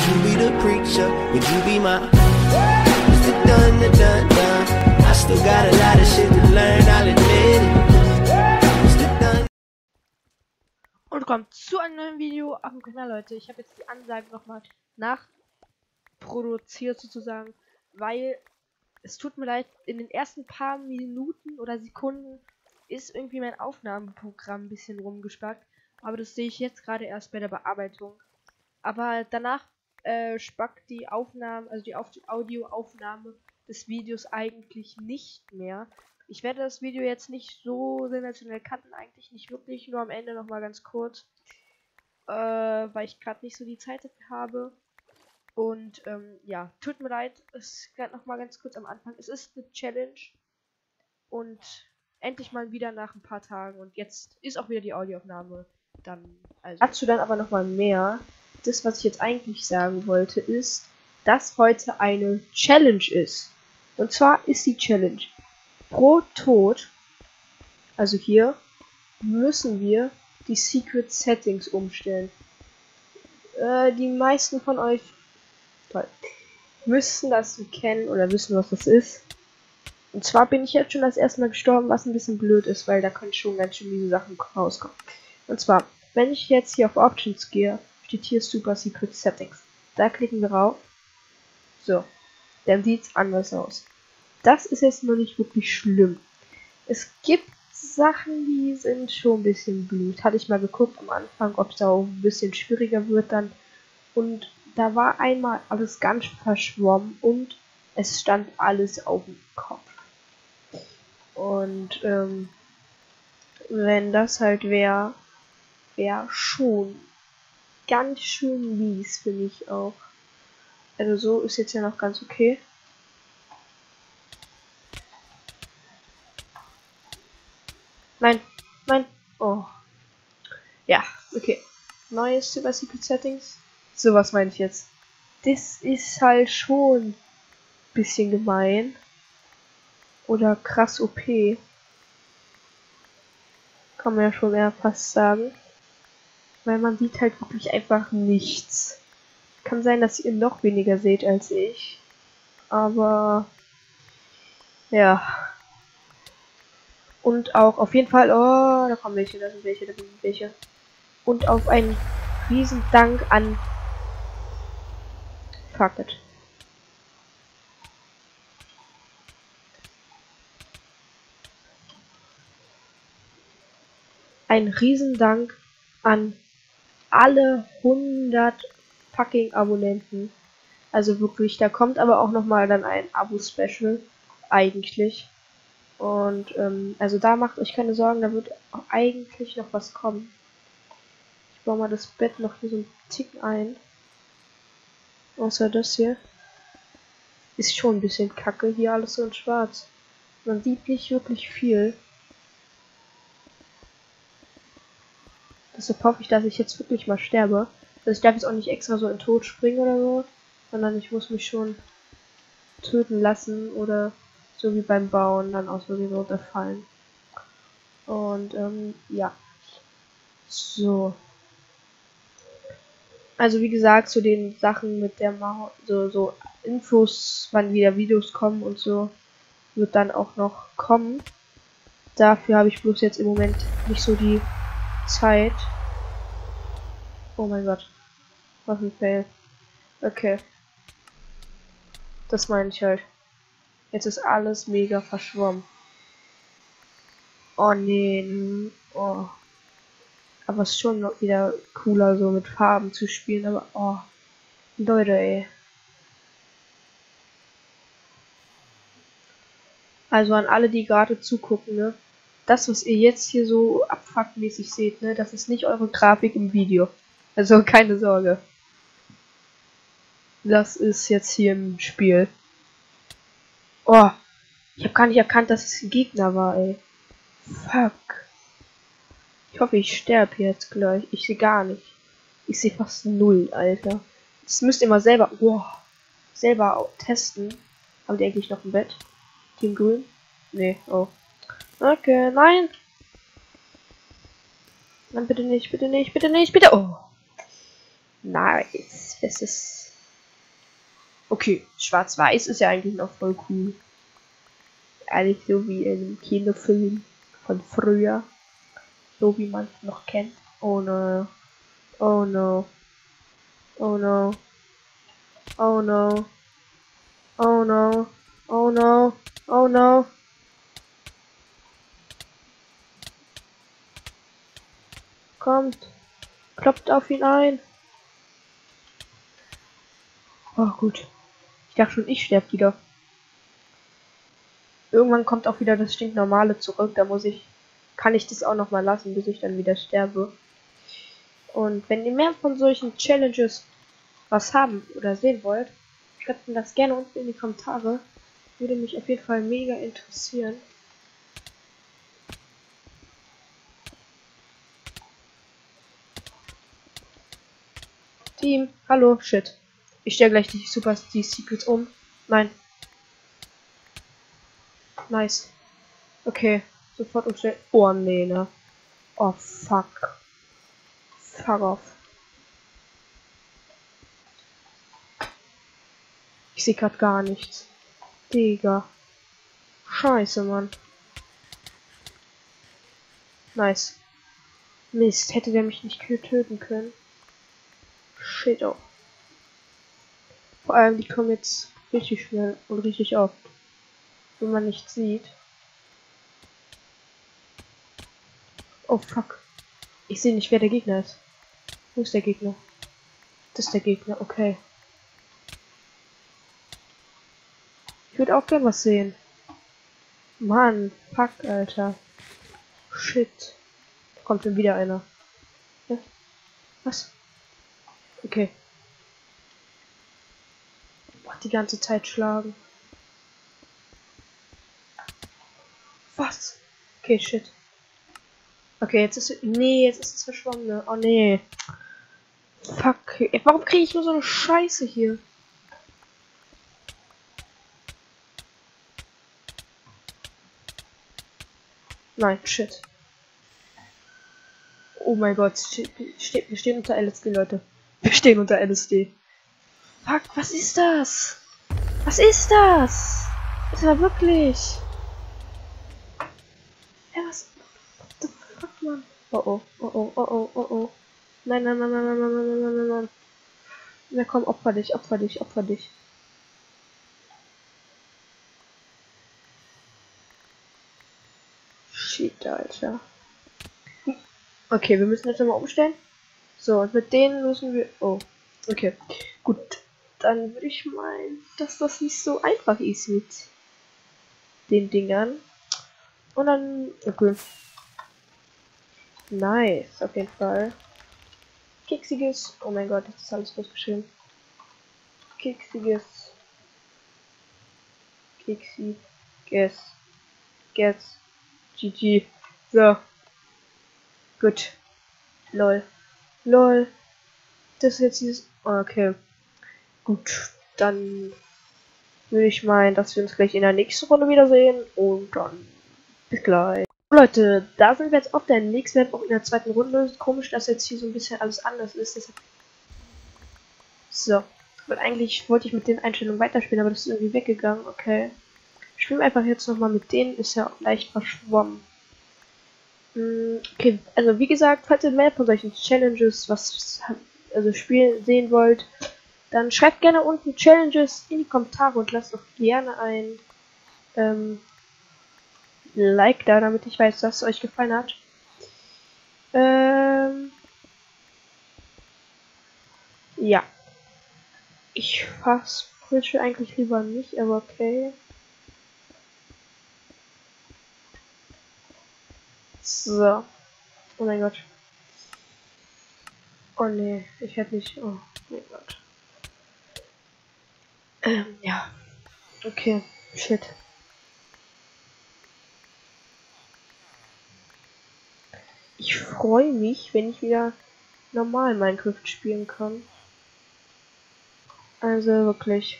Would you be the preacher? Would you be my Mr. Dun, dun, dun, dun. I still got a lot of shit to learn, I'll admit it. Und kommt zu einem neuen Video auf dem Kanal, Leute. Ich habe jetzt die Ansage nochmal nachproduziert sozusagen, weil es tut mir leid, in den ersten paar Minuten oder Sekunden ist irgendwie mein Aufnahmeprogramm ein bisschen rumgespackt. Aber das sehe ich jetzt gerade erst bei der Bearbeitung. Aber danach äh, spackt die Aufnahme, also die Auf Audioaufnahme des Videos eigentlich nicht mehr. Ich werde das Video jetzt nicht so sensationell cutten, eigentlich nicht wirklich, nur am Ende nochmal ganz kurz. Äh, weil ich gerade nicht so die Zeit dafür habe. Und ähm, ja, tut mir leid, es gerade noch mal ganz kurz am Anfang. Es ist eine Challenge und endlich mal wieder nach ein paar Tagen und jetzt ist auch wieder die Audioaufnahme dann. Also dazu dann aber noch mal mehr. Das, was ich jetzt eigentlich sagen wollte, ist, dass heute eine Challenge ist. Und zwar ist die Challenge pro Tod, also hier, müssen wir die Secret Settings umstellen. Äh, die meisten von euch Toll. Müssen das kennen oder wissen, was das ist. Und zwar bin ich jetzt schon das erste Mal gestorben, was ein bisschen blöd ist, weil da können schon ganz schön diese Sachen rauskommen. Und zwar, wenn ich jetzt hier auf Options gehe, steht hier Super Secret Settings. Da klicken wir drauf. So. Dann sieht es anders aus. Das ist jetzt noch nicht wirklich schlimm. Es gibt Sachen, die sind schon ein bisschen blöd. Hatte ich mal geguckt am Anfang, ob es da auch ein bisschen schwieriger wird dann. Und da war einmal alles ganz verschwommen und es stand alles auf dem Kopf. Und ähm, wenn das halt wäre, wäre schon ganz schön mies, finde ich auch. Also so ist jetzt ja noch ganz okay. Nein, nein, oh. Ja, okay. Neues Super Secret Settings. So was meine ich jetzt. Das ist halt schon bisschen gemein. Oder krass OP. Kann man ja schon eher fast sagen. Weil man sieht halt wirklich einfach nichts. Kann sein, dass ihr noch weniger seht als ich. Aber ja. Und auch auf jeden Fall. Oh, da kommen welche, da sind welche, da sind welche. Und auf einen riesen Dank an Fuck it. Ein Riesendank an alle 100 fucking Abonnenten. Also wirklich, da kommt aber auch noch mal dann ein Abo-Special eigentlich. Und ähm, also da macht euch keine Sorgen, da wird eigentlich noch was kommen. Ich baue mal das Bett noch hier so ein Tick ein. Außer das hier. Ist schon ein bisschen kacke. Hier alles so in schwarz. Man sieht nicht wirklich viel. Deshalb hoffe ich, dass ich jetzt wirklich mal sterbe. Also ich darf jetzt auch nicht extra so in Tod springen oder so. Sondern ich muss mich schon töten lassen oder so wie beim Bauen dann aus Versehen runterfallen. Und ähm, ja. So. Also wie gesagt, zu den Sachen mit der Maus, so, so Infos, wann wieder Videos kommen und so, wird dann auch noch kommen. Dafür habe ich bloß jetzt im Moment nicht so die Zeit. Oh mein Gott. Was ein Fail. Okay. Das meine ich halt. Jetzt ist alles mega verschwommen. Oh nee. Oh. Aber es ist schon noch wieder cooler, so mit Farben zu spielen. Aber, oh, Leute, ey. Also an alle, die gerade zugucken, ne? Das, was ihr jetzt hier so abfuckmäßig seht, ne? Das ist nicht eure Grafik im Video. Also keine Sorge. Das ist jetzt hier im Spiel. Oh, ich habe gar nicht erkannt, dass es ein Gegner war, ey. Fuck. Ich hoffe, ich sterbe jetzt gleich. Ich sehe gar nicht. Ich sehe fast null, Alter. Das müsst ihr mal selber, oh, selber testen. Haben die eigentlich noch ein Bett? Team Grün? Nee, oh. Okay, nein. Nein, bitte nicht, bitte nicht, bitte nicht, bitte. Oh. Nice. Es ist Okay, schwarz-weiß ist ja eigentlich noch voll cool. Eigentlich so wie in einem Kinofilm von früher. So wie man es noch kennt. Oh no. Oh no. Oh no. Oh no. Oh no. Oh no. Oh no. Kommt. Klopft auf ihn ein. Oh gut. Ich dachte schon, ich sterbe wieder. Irgendwann kommt auch wieder das stinknormale zurück. Da muss ich, kann ich das auch noch mal lassen, bis ich dann wieder sterbe. Und wenn ihr mehr von solchen Challenges was haben oder sehen wollt, schreibt mir das gerne unten in die Kommentare. Würde mich auf jeden Fall mega interessieren. Team, hallo, shit. Ich stelle gleich die Super die Secrets um. Nein. Nice. Okay, sofort umstellen. Oh nee, ne. Oh fuck. Fuck off. Ich sehe gerade gar nichts. Digga. Scheiße, Mann. Nice. Mist, hätte der mich nicht töten können. Shit auch. Vor allem, die kommen jetzt richtig schnell und richtig oft. Wenn man nicht sieht. Oh fuck. Ich sehe nicht, wer der Gegner ist. Wo ist der Gegner? Das ist der Gegner, okay. Ich würde auch gern was sehen. Mann, fuck, Alter. Shit. Da kommt dann wieder einer. Was? Okay. Boah, die ganze Zeit schlagen. Was? Okay, shit. Okay, jetzt ist nee, jetzt ist es verschwommen. Ne? Oh nee. Fuck. Warum kriege ich nur so eine Scheiße hier? Nein, shit. Oh mein Gott, wir stehen unter LSD, Leute. Wir stehen unter LSD. Fuck, was ist das? Was ist das? Das war wirklich. Ja, was? What the fuck, man? Oh oh, oh oh, oh oh, oh oh. Nein, nein, nein, nein, nein, nein, nein, nein, nein, nein. Na komm, opfer dich, opfer dich, opfer dich. Shit, Alter. Okay, wir müssen jetzt nochmal umstellen. So, und mit denen müssen wir... Oh, okay. Gut, dann würde ich meinen, dass das nicht so einfach ist mit den Dingern. Und dann... Okay. Nice, auf jeden Fall. Keksiges... Oh mein Gott, das ist alles groß geschrieben. Keksiges... Keksiges... Get... GG. So. Gut. Lol. Lol. Das ist jetzt dieses. Okay. Gut. Dann würde ich meinen, dass wir uns gleich in der nächsten Runde wiedersehen. Und dann bis gleich. Leute, da sind wir jetzt auf der nächsten Map, auch in der zweiten Runde. Komisch, dass jetzt hier so ein bisschen alles anders ist. Deshalb so. Weil eigentlich wollte ich mit den Einstellungen weiterspielen, aber das ist irgendwie weggegangen. Okay. Ich spiele einfach jetzt nochmal mit denen. Ist ja leicht verschwommen. Mm, okay, also wie gesagt, falls ihr mehr von solchen Challenges, was also Spielen sehen wollt, dann schreibt gerne unten Challenges in die Kommentare und lasst auch gerne ein ähm, Like da, damit ich weiß, dass es euch gefallen hat. Ähm, ja. Ich fasse frische eigentlich lieber nicht, aber okay. So. Oh mein Gott. Oh nee, ich hätte nicht. Oh mein Gott. Ähm, ja. Okay, shit. Ich freue mich, wenn ich wieder normal Minecraft spielen kann. Also wirklich.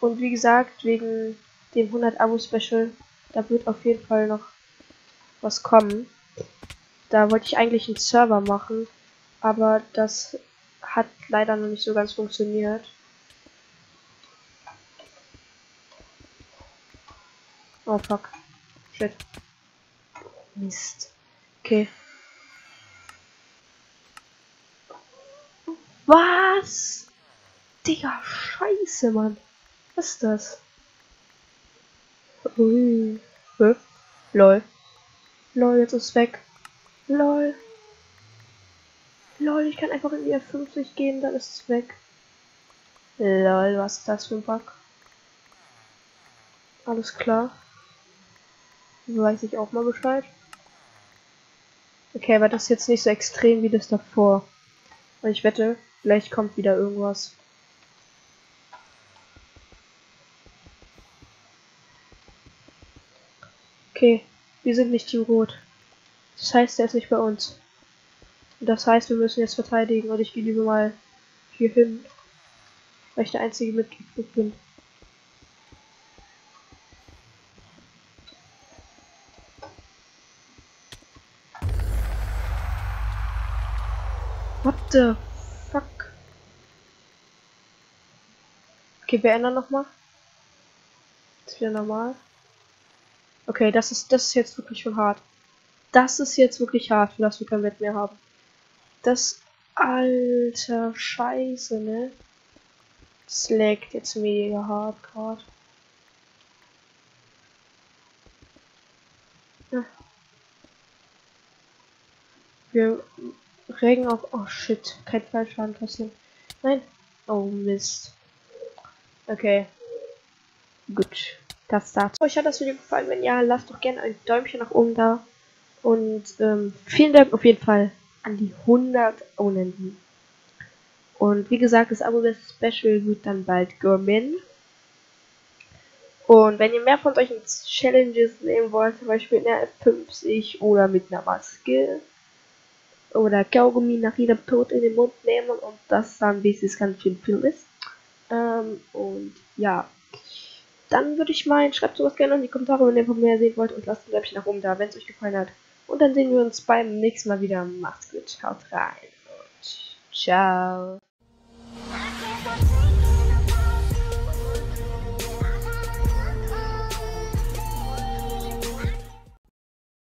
Und wie gesagt, wegen dem 100 Abo Special, da wird auf jeden Fall noch was kommen. Da wollte ich eigentlich einen Server machen, aber das hat leider noch nicht so ganz funktioniert. Oh fuck. Shit. Mist. Okay. Was? Digga, scheiße, Mann. Was ist das? Ui. Hä? Lol. Lol, jetzt ist es weg. Lol. Lol, ich kann einfach in die F50 gehen, dann ist es weg. Lol, was ist das für ein Bug? Alles klar. Weiß ich auch mal Bescheid. Okay, aber das ist jetzt nicht so extrem wie das davor. Und ich wette, vielleicht kommt wieder irgendwas. Okay, wir sind nicht Team Rot. Das heißt, er ist nicht bei uns. Und das heißt, wir müssen jetzt verteidigen und ich gehe lieber mal hier hin, weil ich der einzige Mitglied bin. What the fuck? Okay, wir ändern nochmal. Ist wieder normal. Okay, das ist, das ist jetzt wirklich schon hart. Das ist jetzt wirklich hart, für das wir kein Bett mehr haben. Das, alter Scheiße, ne? Das laggt jetzt mega hart gerade. Wir regen auch. Oh shit, kein Fallschaden passieren. Nein. Oh Mist. Okay. Gut das dazu. Euch hat das Video gefallen? Wenn ja, lasst doch gerne ein Däumchen nach oben da. Und ähm, vielen Dank auf jeden Fall an die 100 Abonnenten. Und wie gesagt, das Abo Special wird dann bald kommen. Und wenn ihr mehr von solchen Challenges nehmen wollt, zum Beispiel in der F50 oder mit einer Maske oder Kaugummi nach jedem Tod in den Mund nehmen und das dann, bis es ganz schön viel ist. Ähm, und ja, dann würde ich meinen, schreibt sowas gerne in die Kommentare, wenn ihr von mehr sehen wollt und lasst ein Däumchen nach oben da, wenn es euch gefallen hat. Und dann sehen wir uns beim nächsten Mal wieder. Macht's gut, haut rein und ciao.